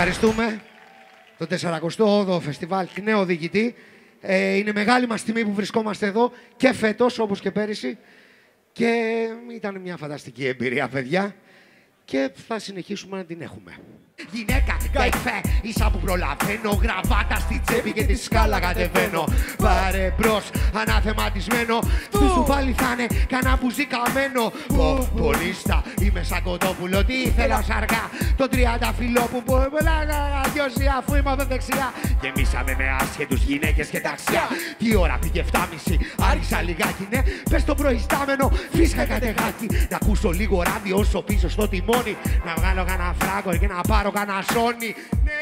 Ευχαριστούμε το 48ο φεστιβάλ νέο διοικητή. Ε, είναι μεγάλη μας τιμή που βρισκόμαστε εδώ και φέτος όπως και πέρυσι. Και ήταν μια φανταστική εμπειρία, παιδιά. Και θα συνεχίσουμε να την έχουμε. Γυναίκα, καϊφέ, ίσα που προλαβαίνω. Γραβάτα στη τσέπη και τη σκάλα κατεβαίνω. Πάρε μπρος, αναθεματισμένο. Του σου πάλι θα είναι κανένα μπουζί καμένο. Πω, πολίστα, είμαι σαν κοτόπουλο. Τι ήθελα σαργά. Το τριάντα φιλό που μπορεί να γιώσει αφού είμαι από δεξιά. Γεμίσαμε με άσχετους γυναίκες και ταξιά. Τι ώρα πήγε 7.30, άρχισα λιγάκι, ναι. Πες το προϊστάμενο, φίσκα κατεγάκι. Να ακούσω λίγο ράδι όσο πίσω στο τιμόνι. Να βγάλω κανένα φράγκο και να πάρω κανένα σόνι. Ναι,